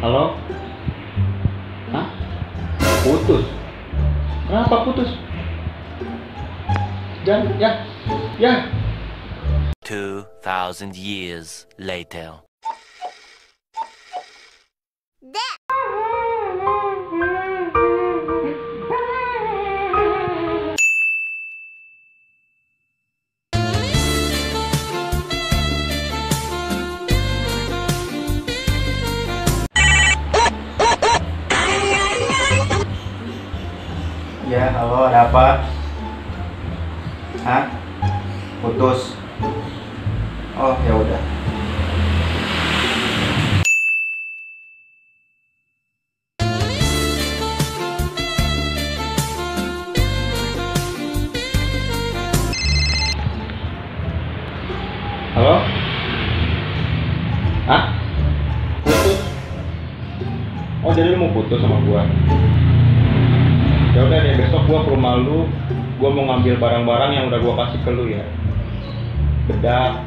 Halo? Hah? Putus? Kenapa putus? Jangan, ya, ya. 2,000 years later. Ya, halo, ada apa? Hah? Putus. Oh, ya udah. Halo? Hah? Putus? Oh jadi lu mau putus sama gua? Ya udah deh besok gua ke rumah lu, gua mau ngambil barang-barang yang udah gua kasih ke lu ya. Bedak,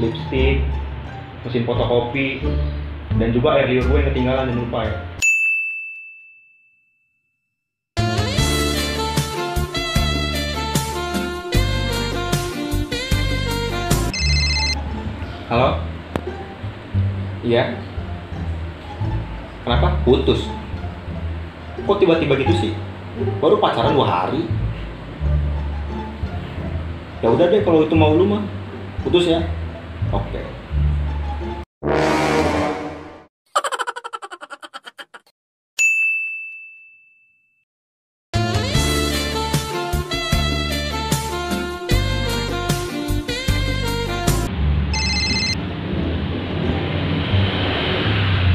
lipstick, mesin fotokopi, dan juga air liur gue yang ketinggalan dan lupa ya. Halo? Iya? Kenapa? Putus? Kok tiba-tiba gitu sih? Baru pacaran dua hari? Ya udah deh kalau itu mau lu mah putus ya. Oke.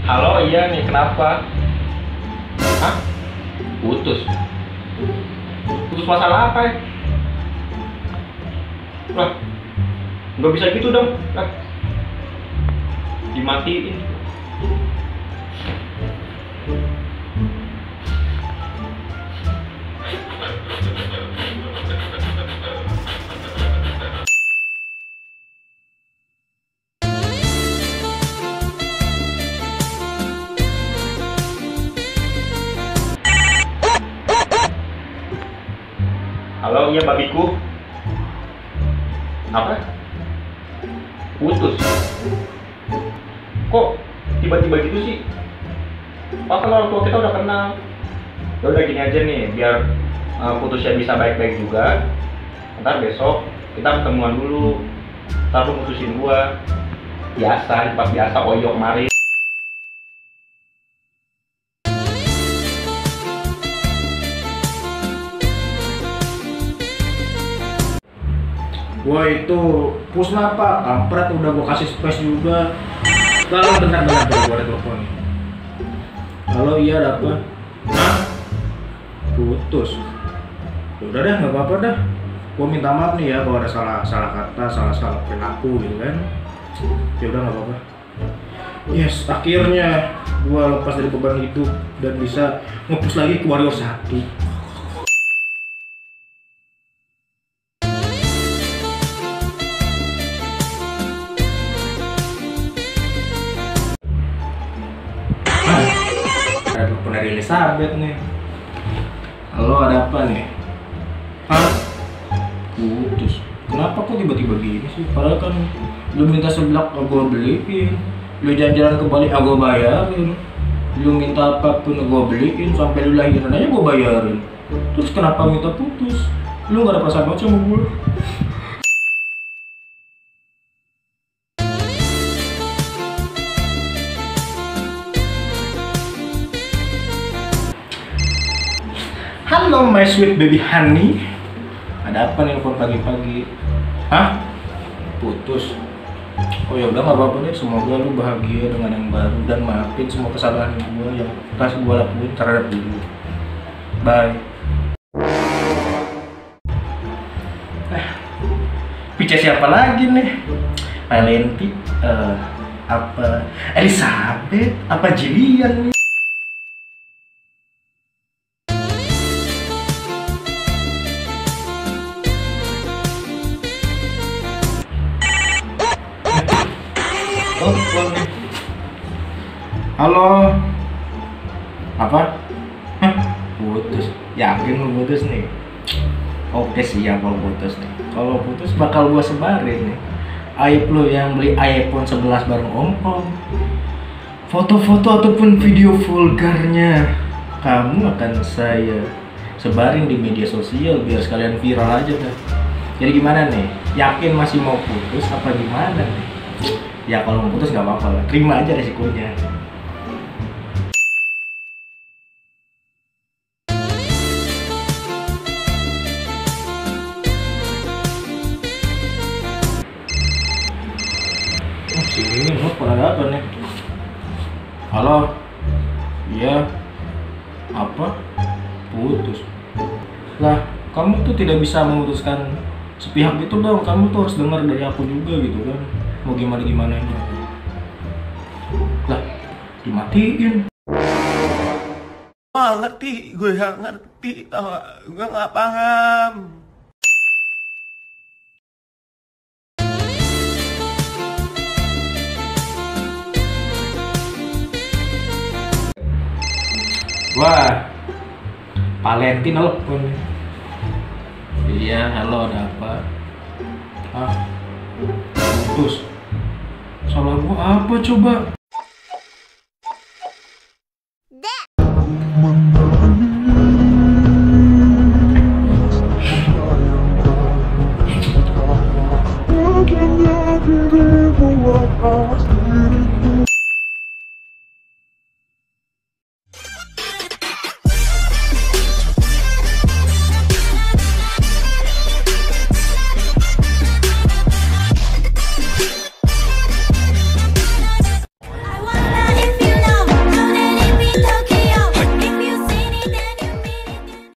Halo, iya nih, kenapa? Hah? Putus? Putus masalah apa ya? Lah, nggak bisa gitu dong. Lah. Dimatiin. Halo, iya babiku. Apa? Putus. Kok tiba-tiba gitu sih? Bahkan orang tua kita udah kenal. Ya udah gini aja nih, biar uh, putusnya bisa baik-baik juga. Ntar besok kita ketemuan dulu. Ntar lu gua. Biasa, pas biasa oyok kemarin. Gua itu pusna pak, kampret udah gua kasih space juga. Lalu bentar bentar bentar gua ada telepon. Halo iya ada apa? Hah? Putus. Ya Udah deh nggak apa-apa dah. Gua minta maaf nih ya kalau ada salah salah kata, salah salah perilaku gitu kan. Ya udah nggak apa-apa. Yes, akhirnya gua lepas dari beban hidup dan bisa ngepus lagi ke Warrior 1. Elizabeth nih. Halo, ada apa nih? Hah? Putus. Kenapa kok tiba-tiba gini sih? Padahal kan lu minta seblak gue beliin. Lu jalan-jalan ke Bali, aku bayarin. Lu minta apa pun gue beliin, sampai lu lahiran aja gue bayarin. Terus kenapa minta putus? Lu gak ada perasaan banget sama gue. Halo my sweet baby honey Ada apa nih telepon pagi-pagi? Hah? Putus Oh ya udah nggak apa-apa deh Semoga lu bahagia dengan yang baru Dan maafin semua kesalahan gue yang pas gue lakuin terhadap dulu Bye Eh, Pica siapa lagi nih? Valenti eh, Apa Elizabeth? Apa Jillian nih? Putus. Yakin lu putus nih? Oke siap kalau putus nih. Kalau putus bakal gua sebarin nih. Aib lu yang beli iPhone 11 bareng Om. Foto-foto ataupun video vulgarnya kamu akan saya sebarin di media sosial biar sekalian viral aja dah. Jadi gimana nih? Yakin masih mau putus apa gimana nih? Ya kalau mau putus nggak apa-apa lah, terima aja resikonya. Halo? Iya? Apa? Putus? Lah, kamu tuh tidak bisa memutuskan sepihak gitu dong. Kamu tuh harus dengar dari aku juga gitu kan. Mau gimana gimana ini? Lah, dimatiin. Gak ngerti, gue gak ngerti, tau gak? Gue gak paham. Wah, Valentin telepon. Iya, halo ada apa? Ah, putus. Salah gua apa coba?